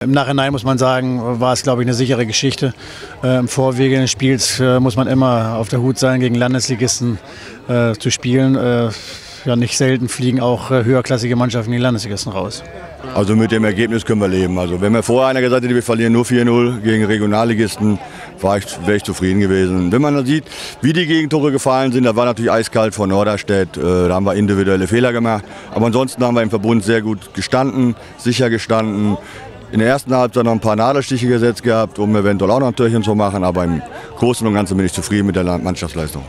Im Nachhinein muss man sagen, war es, glaube ich, eine sichere Geschichte. Äh, Im Vorwege des Spiels äh, muss man immer auf der Hut sein, gegen Landesligisten äh, zu spielen. Äh, ja, nicht selten fliegen auch äh, höherklassige Mannschaften in die Landesligisten raus. Also mit dem Ergebnis können wir leben. Also wenn mir vorher einer gesagt hätte, wir verlieren nur 4-0 gegen Regionalligisten, wäre ich zufrieden gewesen. Wenn man sieht, wie die Gegentore gefallen sind, da war natürlich eiskalt von Norderstedt, äh, da haben wir individuelle Fehler gemacht. Aber ansonsten haben wir im Verbund sehr gut gestanden, sicher gestanden. In der ersten Halbzeit noch ein paar Nadelstiche gesetzt gehabt, um eventuell auch noch ein Türchen zu machen. Aber im Großen und Ganzen bin ich zufrieden mit der Mannschaftsleistung.